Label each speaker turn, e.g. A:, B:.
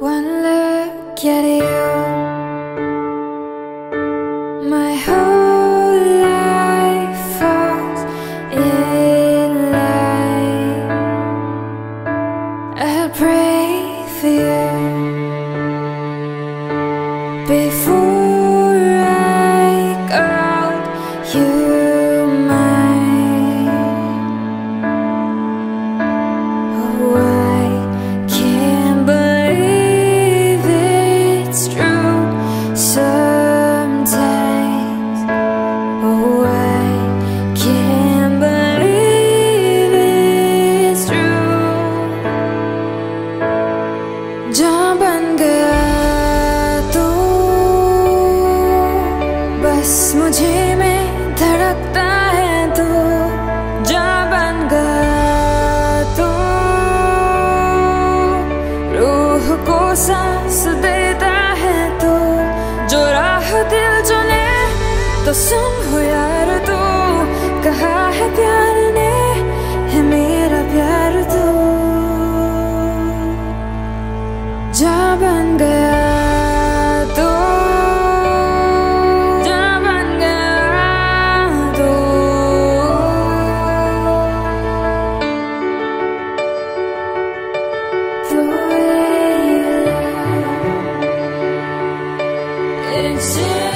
A: One look at you, my whole life falls in line. I'll pray for you before I call you बन गया तू। बस मुझे में धड़कता है तू। जहाँ बन गया तू। रूह को सांस देता है तू। जो राह दिल चुने तो सुन हो यार। into